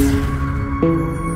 Peace.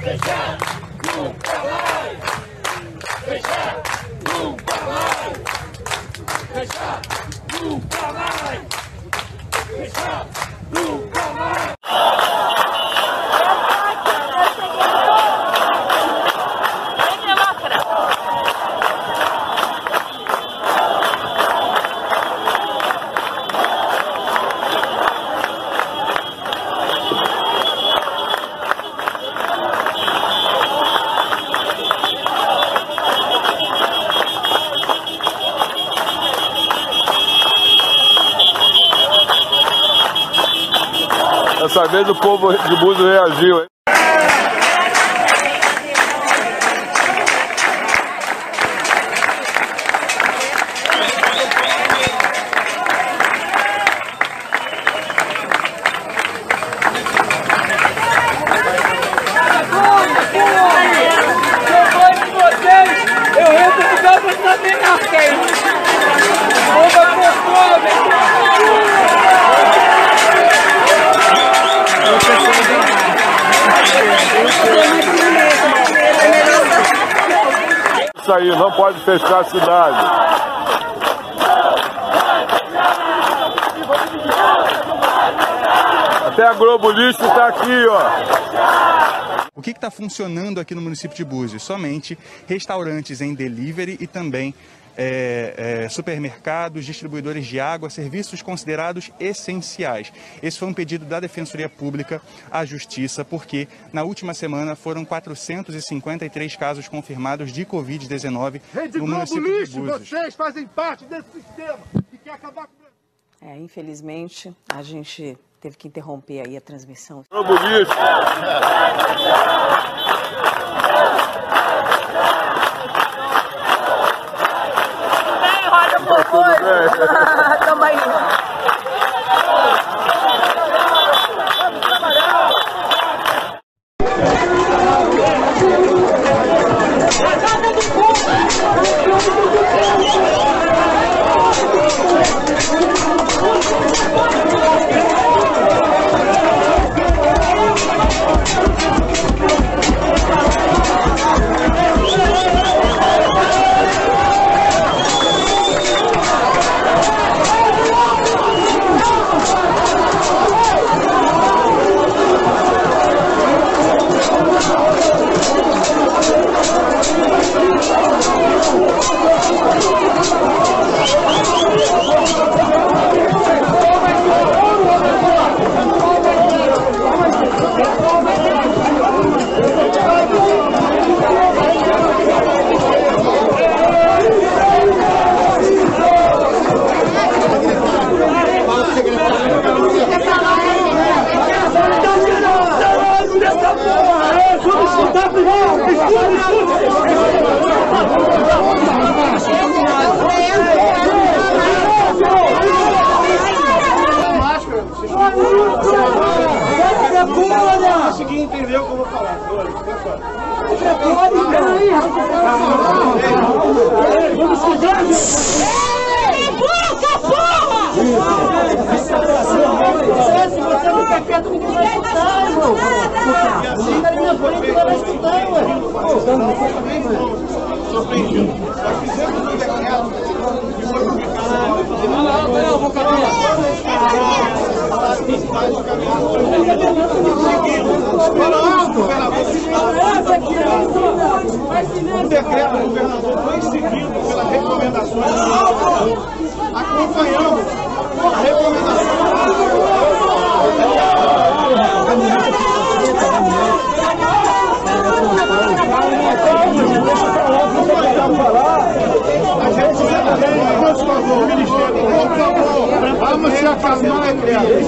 Fechar nunca mais! Fechar nunca mais! Fechar nunca mais! Fechar nunca mais! Dessa vez o povo de Búzios reagiu, Aí, não pode fechar a cidade. Até a Globo Lixo está aqui, ó. O que está funcionando aqui no município de Búzios? Somente restaurantes em delivery e também é, é, supermercados, distribuidores de água, serviços considerados essenciais. Esse foi um pedido da Defensoria Pública à Justiça, porque na última semana foram 453 casos confirmados de Covid-19 Rede no Globo município de Lixo, Búzios. vocês fazem parte desse sistema que quer acabar com o É, infelizmente, a gente teve que interromper aí a transmissão. Consegui entender o que eu vou falar. Vamos estudar! Boca, porra! Se você não quer quieto, ninguém vai escutar, irmão. Fica ali na frente, ninguém vai escutar, ué. Surpreendido. Nós fizemos um decreto que foi publicado. O decreto do governador foi seguido pela recomendações acompanhando a recomendação a gente já tem, por favor, o Ministério, por favor, vamos se acalmar, crianças,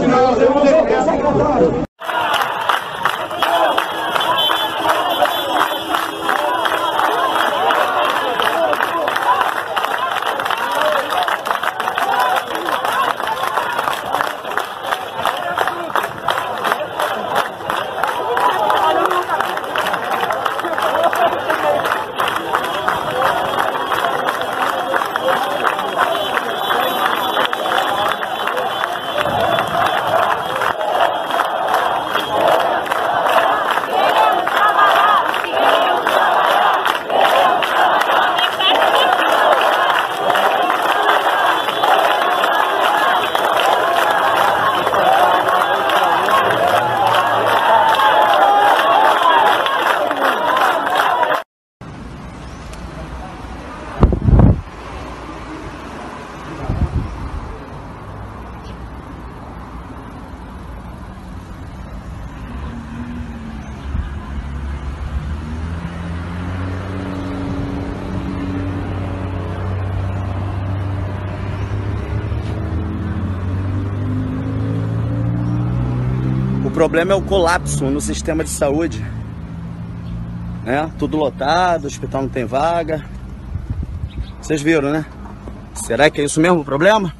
problema é o colapso no sistema de saúde. Né? Tudo lotado, o hospital não tem vaga. Vocês viram, né? Será que é isso mesmo o problema?